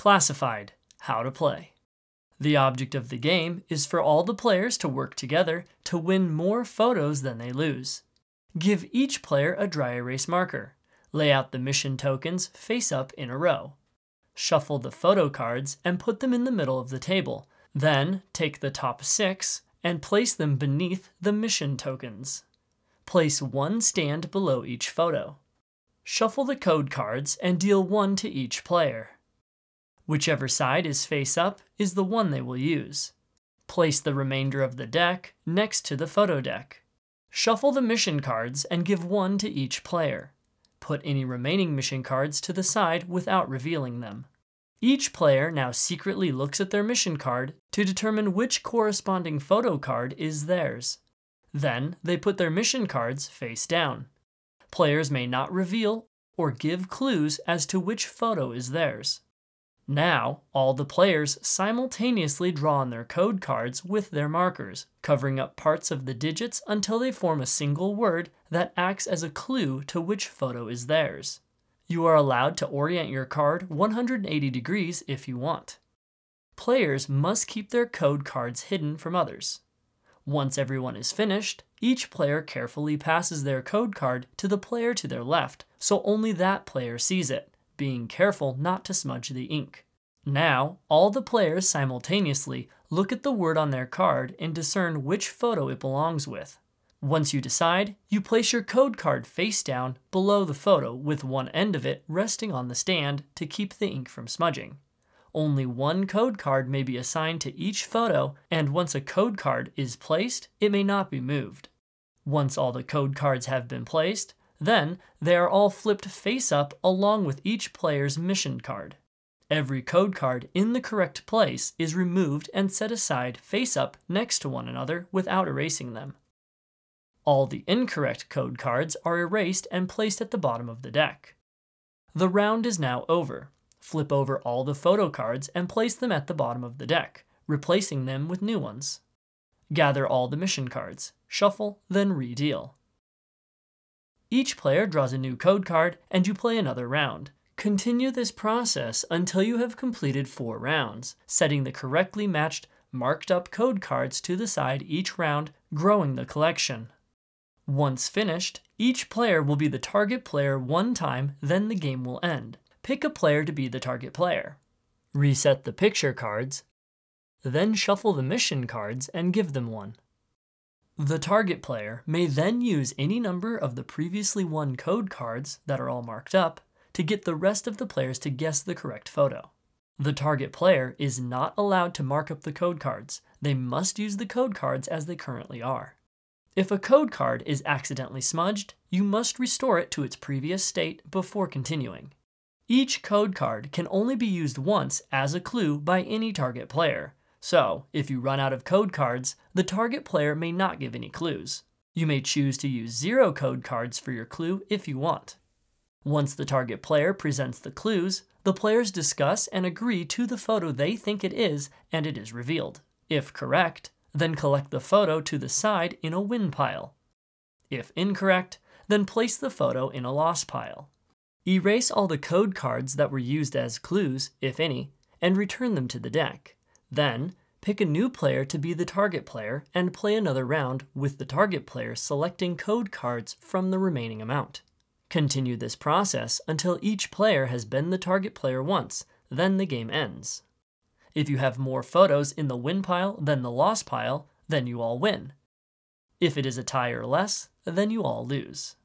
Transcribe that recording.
Classified How to Play. The object of the game is for all the players to work together to win more photos than they lose. Give each player a dry erase marker. Lay out the mission tokens face up in a row. Shuffle the photo cards and put them in the middle of the table. Then take the top six and place them beneath the mission tokens. Place one stand below each photo. Shuffle the code cards and deal one to each player. Whichever side is face up is the one they will use. Place the remainder of the deck next to the photo deck. Shuffle the mission cards and give one to each player. Put any remaining mission cards to the side without revealing them. Each player now secretly looks at their mission card to determine which corresponding photo card is theirs. Then they put their mission cards face down. Players may not reveal or give clues as to which photo is theirs. Now, all the players simultaneously draw on their code cards with their markers, covering up parts of the digits until they form a single word that acts as a clue to which photo is theirs. You are allowed to orient your card 180 degrees if you want. Players must keep their code cards hidden from others. Once everyone is finished, each player carefully passes their code card to the player to their left, so only that player sees it being careful not to smudge the ink. Now, all the players simultaneously look at the word on their card and discern which photo it belongs with. Once you decide, you place your code card face down below the photo with one end of it resting on the stand to keep the ink from smudging. Only one code card may be assigned to each photo, and once a code card is placed, it may not be moved. Once all the code cards have been placed, then, they are all flipped face up along with each player's mission card. Every code card in the correct place is removed and set aside face up next to one another without erasing them. All the incorrect code cards are erased and placed at the bottom of the deck. The round is now over. Flip over all the photo cards and place them at the bottom of the deck, replacing them with new ones. Gather all the mission cards, shuffle, then redeal. Each player draws a new code card, and you play another round. Continue this process until you have completed four rounds, setting the correctly matched marked up code cards to the side each round, growing the collection. Once finished, each player will be the target player one time, then the game will end. Pick a player to be the target player. Reset the picture cards, then shuffle the mission cards and give them one. The target player may then use any number of the previously won code cards that are all marked up to get the rest of the players to guess the correct photo. The target player is not allowed to mark up the code cards. They must use the code cards as they currently are. If a code card is accidentally smudged, you must restore it to its previous state before continuing. Each code card can only be used once as a clue by any target player, so, if you run out of code cards, the target player may not give any clues. You may choose to use zero code cards for your clue if you want. Once the target player presents the clues, the players discuss and agree to the photo they think it is, and it is revealed. If correct, then collect the photo to the side in a win pile. If incorrect, then place the photo in a loss pile. Erase all the code cards that were used as clues, if any, and return them to the deck. Then, pick a new player to be the target player and play another round with the target player selecting code cards from the remaining amount. Continue this process until each player has been the target player once, then the game ends. If you have more photos in the win pile than the loss pile, then you all win. If it is a tie or less, then you all lose.